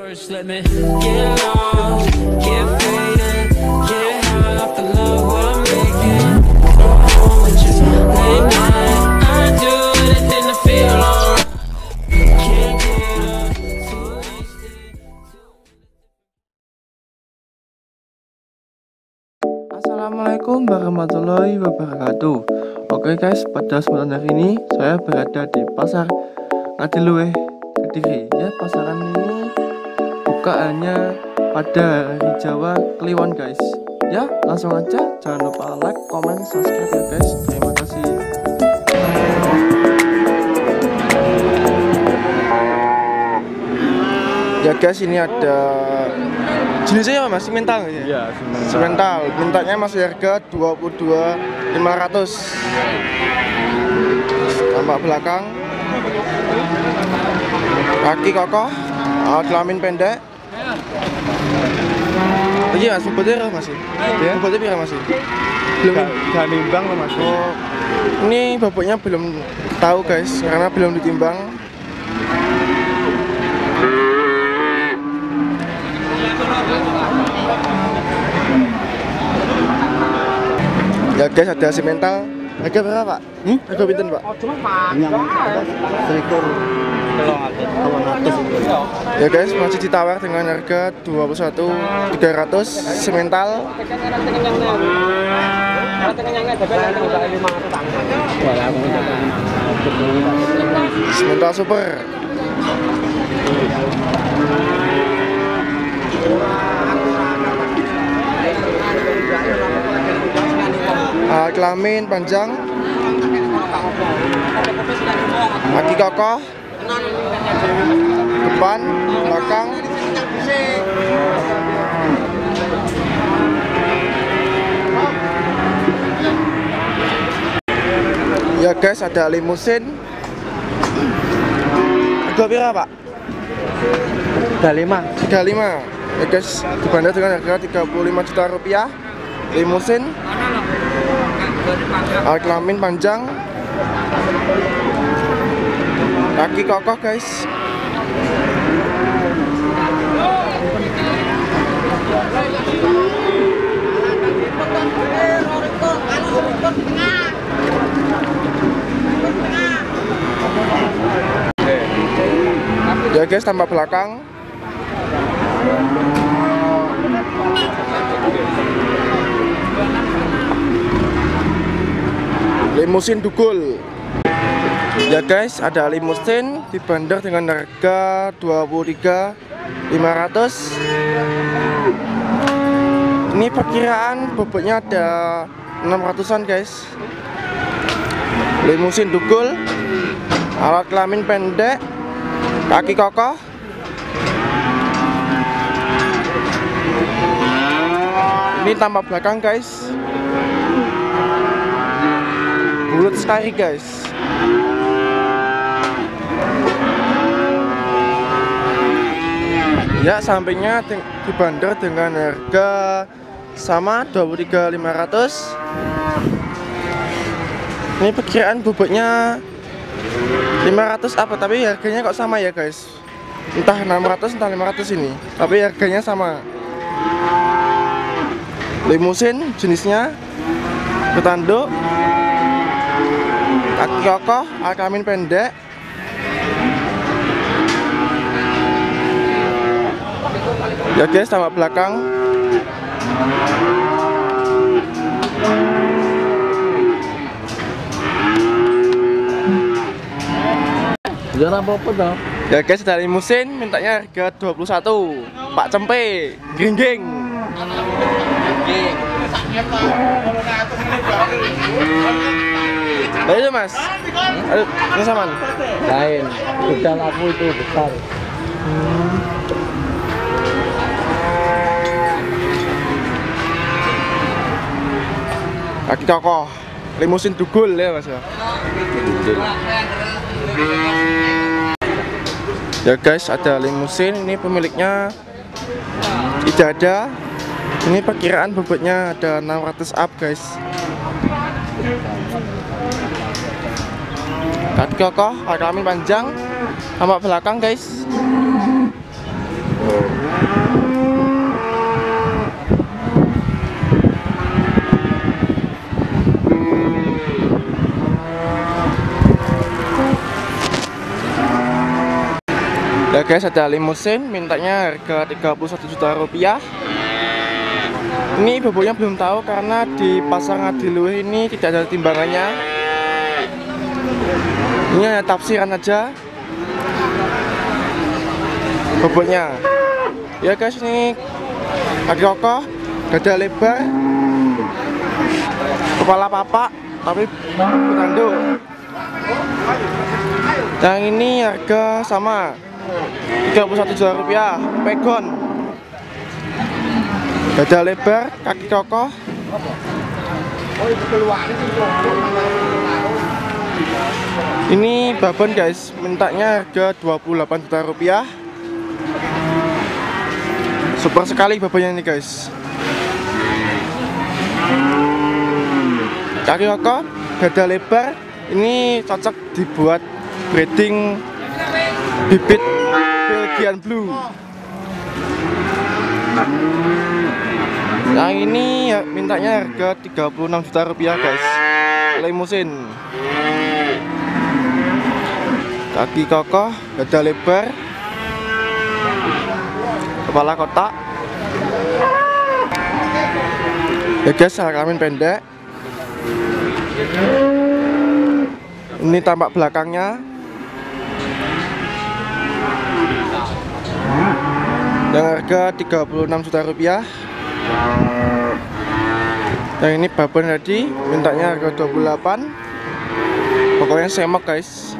First, let me get lost, get. Assalamualaikum warahmatullahi wabarakatuh. Oke guys, pada kesempatan hari ini saya berada di pasar Ngadiluweh Kediri Ya, pasaran ini buka hanya pada hari Jawa Kliwon guys. Ya, langsung aja. Jangan lupa like, comment, subscribe ya guys. Terima kasih. Ya guys, ini ada jenisnya apa mas? Simental ya? Iya, Semental, mintanya masih harga 22.500 Tampak belakang. Kaki kokoh. Alat kelamin pendek Iya, mas, bobotnya berapa masih? Ya. Bobotnya berapa masih? Belum Gak, gak nimbang loh mas. Oh, ini bobotnya belum tahu guys, karena belum ditimbang Ya guys, ada simental Harga berapa pak? Hmm? Harga pinten pak? Serikur. Ya guys, masih ditawar dengan harga 21.300 semental. Semental super. Ah, kelamin panjang. Kaki kokoh. Depan, belakang. Ya guys, ada limusin. Harga berapa, Pak? Udah lima. 35 ya guys dibanderol dengan harga 35 juta rupiah limusin alat kelamin panjang kaki kokoh guys. Ya guys tambah belakang. Limusin dugul ya guys ada limusin dibanderol dengan harga 23.500 ini perkiraan bobotnya ada 600an guys. Limusin dugul alat kelamin pendek kaki kokoh. Ini tambah belakang guys. Bulat sekali guys ya sampingnya di- dibanderol dengan harga sama 23.500 ini perkiraan bobotnya 500 apa tapi harganya kok sama ya guys? Entah 600 entah 500 ini tapi harganya sama. Limusin jenisnya bertanduk kaki kokoh alat kelamin pendek ya guys tambah belakang Jangan apa-apa dong. ya guys dari limusin mintanya harga 21 Pak Cempe gringging Ayo mas ini sama Lain. Udah aku itu besar. Kaki kokoh Limusin dugul ya mas ya? Ya guys ada limusin ini pemiliknya tidak ada ini perkiraan bobotnya ada 600 up guys. Kaki kokoh kaki panjang. Tampak belakang guys guys ada limusin mintanya harga 31 juta. Rupiah ini bobotnya belum tahu karena di pasar Ngadiluih ini tidak ada timbangannya. Ini hanya tafsiran aja bobotnya ya guys ini kaki kokoh dada lebar kepala papak tapi bertanduk yang ini harga sama 31 juta rupiah pegon. Dada lebar kaki kokoh. Ini babon guys mintanya harga 28 juta rupiah. Super sekali babonnya ini guys. Kaki kokoh dada lebar. Ini cocok dibuat breeding bibit Belgian Blue. Yang ini ya, mintanya harga 36 juta rupiah guys. Limusin kaki kokoh dada lebar. Kepala kotak. Ya guys kelamin pendek. Ini tampak belakangnya yang harga 36 juta rupiah. Yang ini babon tadi mintanya harga 28 pokoknya semok guys.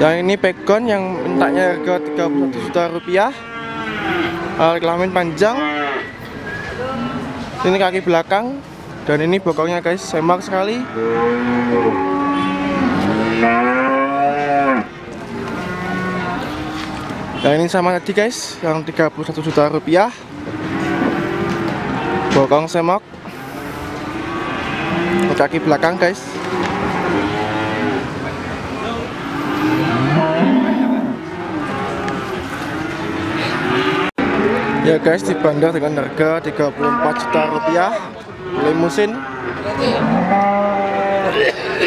Yang ini pegon yang mintanya harga 31 juta rupiah. Uh, kelamin panjang. Ini kaki belakang dan ini bokongnya guys semak sekali. Yang ini sama tadi guys yang 31 juta rupiah. Bokong semak. Kaki belakang guys. Ya guys dibandar dengan harga 34 juta rupiah limusin.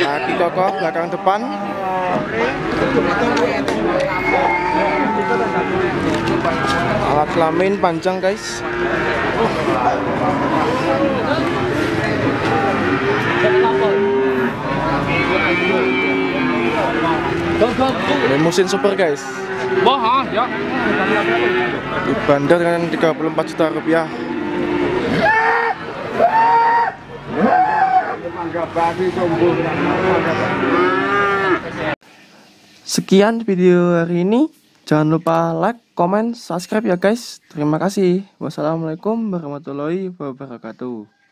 Kaki kokoh belakang depan. Alat kelamin panjang guys. Limusin super guys. Wah, ya. dibandar dengan 34 juta rupiah Sekian video hari ini. Jangan lupa like, comment, subscribe ya guys. Terima kasih. Wassalamualaikum warahmatullahi wabarakatuh.